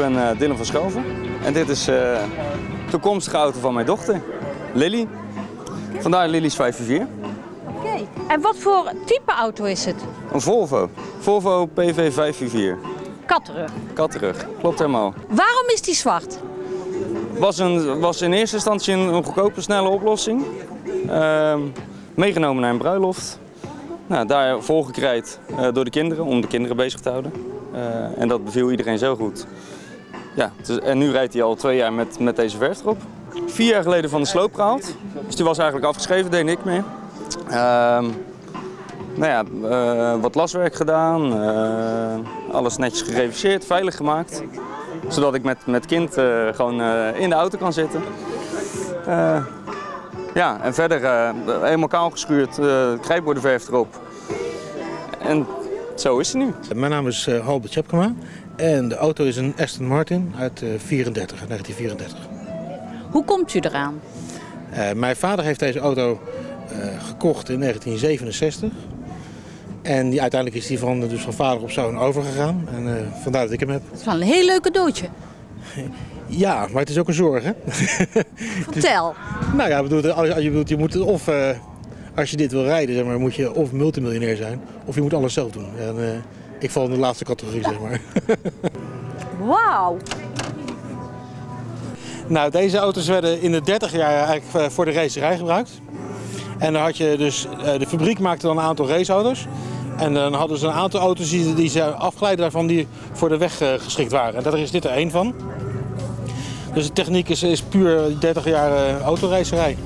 Ik ben uh, Dylan van Schoven en dit is de toekomstige auto van mijn dochter, Lily. Vandaar Lily's 544. Oké. En wat voor type auto is het? Een Volvo. Volvo PV 544. Katterug. Katterug, klopt helemaal. Waarom is die zwart? Was, een, was in eerste instantie een, goedkope, snelle oplossing. Uh, meegenomen naar een bruiloft. Nou, daar volgekrijt uh, door de kinderen, om de kinderen bezig te houden. Uh, en dat beviel iedereen zo goed. Ja, en nu rijdt hij al twee jaar met, met deze verf erop. Vier jaar geleden van de sloop gehaald. Dus die was eigenlijk afgeschreven, deed ik mee. Uh, nou ja, uh, wat laswerk gedaan, alles netjes gereviseerd, veilig gemaakt. Zodat ik met, met kind gewoon in de auto kan zitten. ja, en verder helemaal kaal geschuurd, krijtbordenverf erop. En zo is hij nu. Mijn naam is Halbert Tjepkema en de auto is een Aston Martin uit uh, 34, 1934. Hoe komt u eraan? Uh, mijn vader heeft deze auto uh, gekocht in 1967. En die, uiteindelijk is die van, dus van vader op zoon overgegaan. En vandaar dat ik hem heb. Het is wel een heel leuk cadeautje. Ja, maar het is ook een zorg, hè? Vertel. dus, nou ja, als je, bedoelt, je moet of als je dit wil rijden, zeg maar, moet je of multimiljonair zijn, of je moet alles zelf doen. En, ik val in de laatste categorie, zeg maar. Wauw! Nou, deze auto's werden in de 30 jaar eigenlijk voor de racerij gebruikt. En dan had je dus, de fabriek maakte dan een aantal raceauto's. En dan hadden ze een aantal auto's die, die ze afgeleiden daarvan die voor de weg geschikt waren. En daar is dit er één van. Dus de techniek is, is puur 30 jaar autoracerij.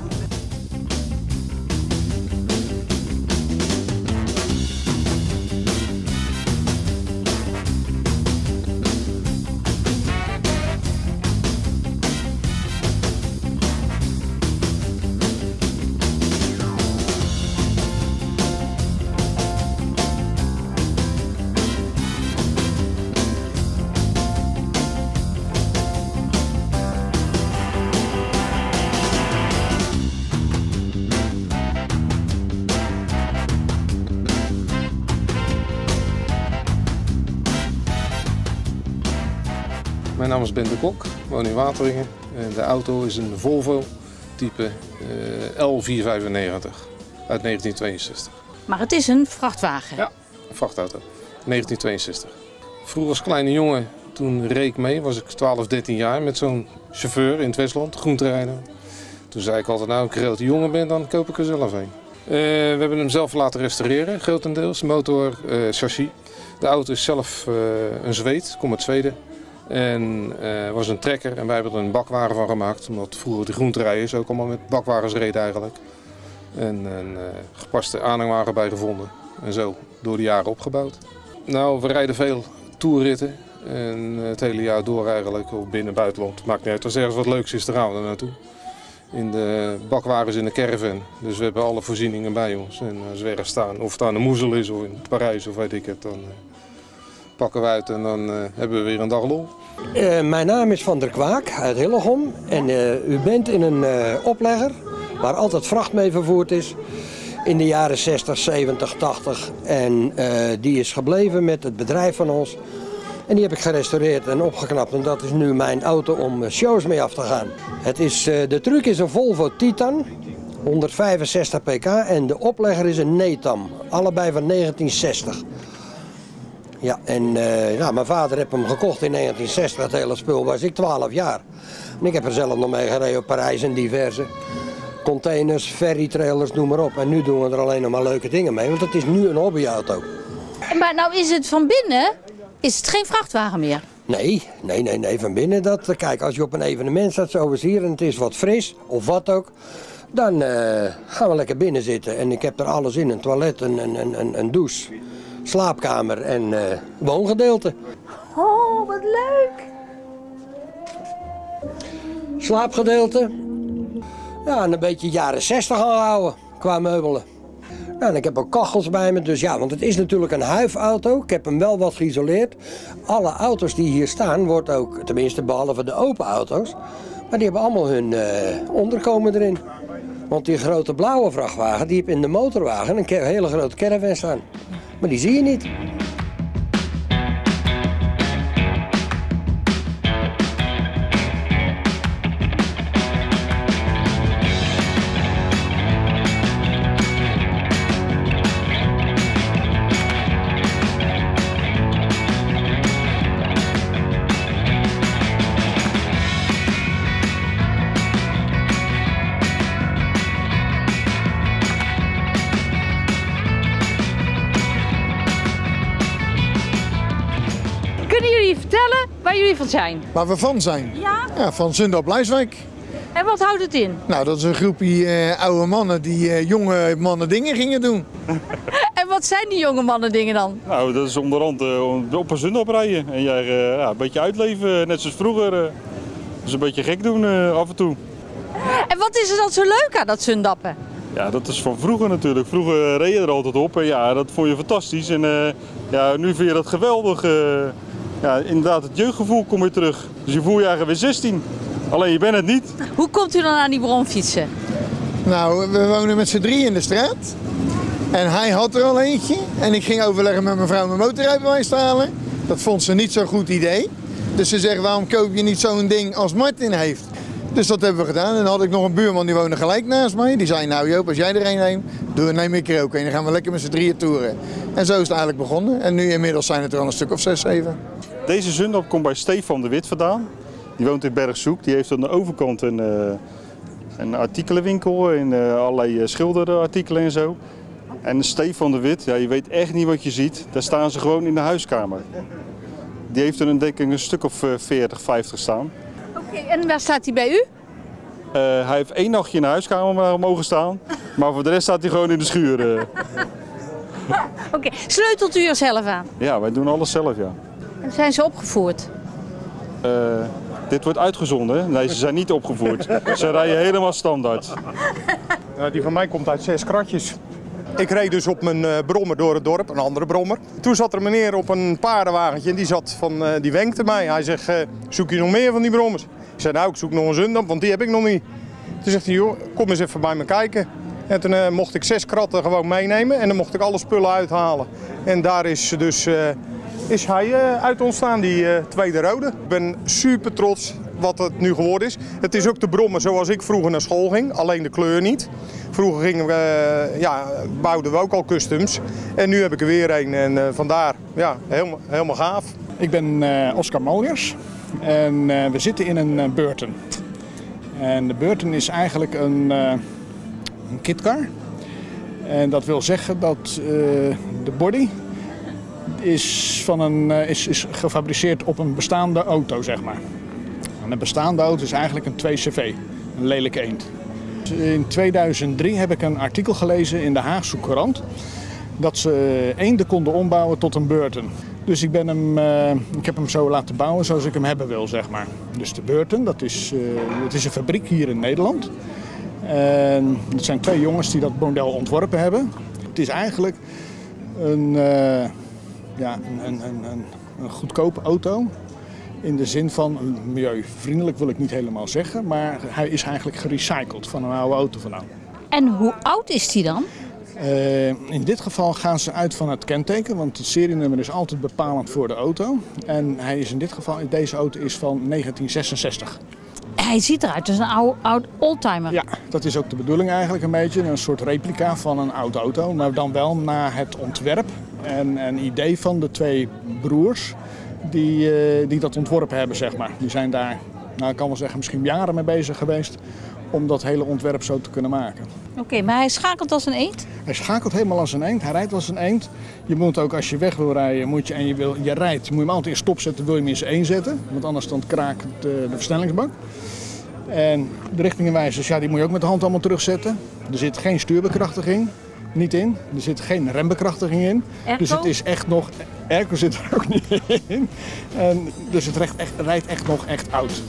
Mijn naam is Ben de Kok, woon in Wateringen. De auto is een Volvo type uh, L495 uit 1962. Maar het is een vrachtwagen? Ja, een vrachtauto. 1962. Vroeger als kleine jongen, toen reed ik mee, was ik 12, 13 jaar met zo'n chauffeur in het Westland, groenterijder. Toen zei ik altijd, nou ik grote jongen ben, dan koop ik er zelf een. Uh, we hebben hem zelf laten restaureren, grotendeels. Motor, uh, chassis. De auto is zelf uh, een Zweed, kom uit Zweden. En uh, was een trekker en wij hebben er een bakwagen van gemaakt. Omdat vroeger de groenterijders ook allemaal met bakwagens reden eigenlijk. En een uh, gepaste aanhangwagen bij gevonden. En zo door de jaren opgebouwd. Nou, we rijden veel toerritten. En het hele jaar door eigenlijk, op binnen- en buitenland. Maakt niet uit, als ergens wat leuks is, dan gaan we er naartoe. In de bakwagens in de caravan. Dus we hebben alle voorzieningen bij ons. En als we ergens staan, of het aan de Moezel is of in Parijs of weet ik het, dan... Uh, pakken we uit en dan uh, hebben we weer een dag lol. Uh, mijn naam is Van der Kwaak uit Hillegom en uh, u bent in een oplegger waar altijd vracht mee vervoerd is in de jaren 60, 70, 80 en die is gebleven met het bedrijf van ons. En die heb ik gerestaureerd en opgeknapt en dat is nu mijn auto om shows mee af te gaan. Het is, de truck is een Volvo Titan, 165 pk en de oplegger is een Netam, allebei van 1960. Ja, en uh, ja, mijn vader heeft hem gekocht in 1960, het hele spul, was ik 12 jaar. En ik heb er zelf nog mee gereden op Parijs en diverse containers, ferrytrailers, noem maar op. En nu doen we er alleen nog maar leuke dingen mee, want het is nu een hobbyauto. Maar nou is het van binnen, is het geen vrachtwagen meer? Nee, nee, nee, nee, van binnen dat. Kijk, als je op een evenement staat zoals hier en het is wat fris, of wat ook... Dan uh, gaan we lekker binnen zitten en ik heb er alles in, een toilet, een, een, een, een douche slaapkamer en uh, woongedeelte. Oh, wat leuk! Slaapgedeelte. Ja, en een beetje jaren 60 aanhouden qua meubelen. Nou, en ik heb ook kachels bij me, dus ja, want het is natuurlijk een huifauto. Ik heb hem wel wat geïsoleerd. Alle auto's die hier staan, wordt ook, tenminste behalve de open auto's, maar die hebben allemaal hun uh, onderkomen erin. Want die grote blauwe vrachtwagen, die heeft in de motorwagen een hele grote caravan staan. Die zie je niet. Waar jullie van zijn. Waar we van zijn. Ja? Ja, van Zundap Blijswijk. En wat houdt het in? Nou, dat is een groepje eh, oude mannen die eh, jonge mannen dingen gingen doen. En wat zijn die jonge mannen dingen dan? Nou, dat is onderhand uh, op een zund oprijden. En jij uh, ja, een beetje uitleven, net zoals vroeger. Uh, dus een beetje gek doen af en toe. En wat is er dan zo leuk aan dat zundappen? Ja, dat is van vroeger natuurlijk. Vroeger reed je er altijd op en ja, dat vond je fantastisch. En ja, nu vind je dat geweldig. Ja, inderdaad, het jeugdgevoel komt weer terug. Dus je voelt je eigenlijk weer 16. Alleen je bent het niet. Hoe komt u dan aan die bronfietsen? Nou, we wonen met z'n drie in de straat. En hij had er al eentje. En ik ging overleggen met mijn vrouw mijn motorrijbewijs te halen. Dat vond ze niet zo'n goed idee. Dus ze zegt, waarom koop je niet zo'n ding als Martin heeft? Dus dat hebben we gedaan. En dan had ik nog een buurman die woonde gelijk naast mij. Die zei, nou Joop, als jij er een neemt, neem ik er ook een. Dan gaan we lekker met z'n drieën toeren. En zo is het eigenlijk begonnen. En nu inmiddels zijn het er al een stuk of zes, zeven. Deze zundop komt bij Stefan de Wit vandaan. Die woont in Bergzoek. Die heeft aan de overkant een, uh, een artikelenwinkel. In uh, allerlei schilderartikelen en zo. En Stefan de Wit, ja, je weet echt niet wat je ziet. Daar staan ze gewoon in de huiskamer. Die heeft er een, denk ik een stuk of 40, 50 staan. Oké, en waar staat hij bij u? Uh, hij heeft één nachtje in de huiskamer mogen staan. Maar voor de rest staat hij gewoon in de schuur. Oké, okay. sleutelt u er zelf aan? Ja, wij doen alles zelf, ja. En zijn ze opgevoerd? Uh, dit wordt uitgezonden. Nee, ze zijn niet opgevoerd. ze rijden helemaal standaard. Uh, die van mij komt uit zes kratjes. Ik reed dus op mijn uh, brommer door het dorp, een andere brommer. Toen zat er een meneer op een paardenwagentje en die, zat van, uh, die wenkte mij. Hij zegt, uh, zoek je nog meer van die brommers? Ik zei, nou, ik zoek nog een zundam, want die heb ik nog niet. Toen zegt hij, joh, kom eens even bij me kijken. En toen mocht ik zes kratten gewoon meenemen en dan mocht ik alle spullen uithalen. En daar is dus is hij uit ontstaan, die tweede rode. Ik ben super trots wat het nu geworden is. Het is ook de brommer zoals ik vroeger naar school ging, alleen de kleur niet. Vroeger gingen we, ja, bouwden we ook al customs. En nu heb ik er weer een en vandaar ja, helemaal, helemaal gaaf. Ik ben Oscar Moljers en uh, we zitten in een Burton. En de Burton is eigenlijk een, een kitcar. En dat wil zeggen dat de body is, van een, is, is gefabriceerd op een bestaande auto, zeg maar. En een bestaande auto is eigenlijk een 2CV, een lelijke eend. In 2003 heb ik een artikel gelezen in de Haagse Courant dat ze eenden konden ombouwen tot een Burton. Dus ik, ben hem, uh, ik heb hem zo laten bouwen zoals ik hem hebben wil, zeg maar. Dus de Burton, dat is, dat is een fabriek hier in Nederland. En het zijn twee jongens die dat model ontworpen hebben. Het is eigenlijk een, uh, ja, een, een, een, een goedkope auto in de zin van, milieuvriendelijk wil ik niet helemaal zeggen, maar hij is eigenlijk gerecycled van een oude auto van nou. En hoe oud is die dan? Uh, in dit geval gaan ze uit van het kenteken, want het serienummer is altijd bepalend voor de auto. En hij is in dit geval, deze auto is van 1966. Hij ziet eruit als een oude, oud oldtimer. Ja, dat is ook de bedoeling eigenlijk een beetje. Een soort replica van een oude auto, maar dan wel naar het ontwerp en, en idee van de twee broers die, uh, die dat ontworpen hebben, zeg maar. Die zijn daar, nou ik kan wel zeggen, misschien jaren mee bezig geweest om dat hele ontwerp zo te kunnen maken. Oké, okay, maar hij schakelt als een eend? Hij schakelt helemaal als een eend. Hij rijdt als een eend. Je moet ook als je weg wil rijden moet je, en je, wil, je rijdt, moet je hem altijd in stop zetten, wil je hem in zijn één zetten. Want anders dan kraakt de, de versnellingsbak. En de richtingenwijzers, ja, die moet je ook met de hand allemaal terugzetten. Er zit geen stuurbekrachtiging niet in. Er zit geen rembekrachtiging in. Dus het is echt nog... Airco zit er ook niet in. En dus het rijdt echt, rijdt echt nog echt oud.